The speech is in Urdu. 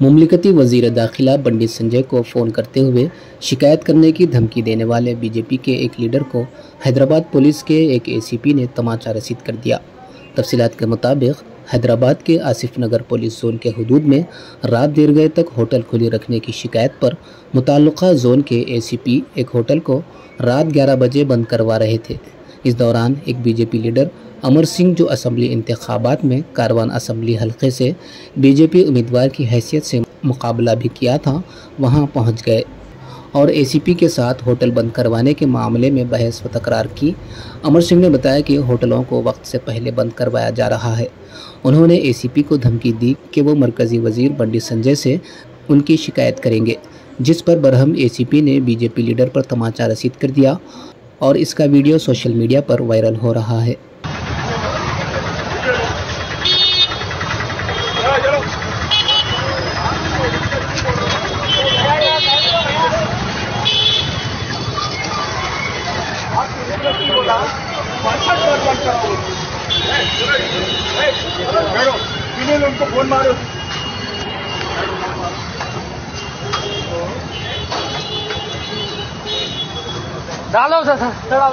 مملکتی وزیر داخلہ بنڈی سنجے کو فون کرتے ہوئے شکایت کرنے کی دھمکی دینے والے بی جے پی کے ایک لیڈر کو حیدرآباد پولیس کے ایک اے سی پی نے تماچا رسید کر دیا۔ تفصیلات کے مطابق، حیدرآباد کے آصف نگر پولیس زون کے حدود میں رات دیر گئے تک ہوٹل کھلی رکھنے کی شکایت پر متعلقہ زون کے اے سی پی ایک ہوٹل کو رات گیارہ بجے بند کروا رہے تھے۔ اس دوران ایک B J P leader Amar Singh جو اسمبلی انتخابات میں کاروان اسمبلی حلقے سے بی جے پی امیدوار کی حیثیت سے مقابلہ بھی کیا تھا، وہاں پہنچ گئے۔ اور اے سی پی کے ساتھ ہوٹل بند کروانے کے معاملے میں بحث و تکرار کی۔ امر سنگھ نے بتایا کہ ہوٹلوں کو وقت سے پہلے بند کروایا جا رہا ہے۔ انہوں نے اے سی پی کو دھمکی دی کہ وہ مرکزی وزیر بنڈی سنجے سے ان کی شکایت کریں گے، جس پر برہم اے سی پی نے بی جے پی لیڈر پر تماچا رسید کر دیا اور اس کا ویڈیو سوشل میڈیا پر وائرل ہو رہا ہے۔ ان کو فون مارو ڈالو سر سر۔ چڑھاؤ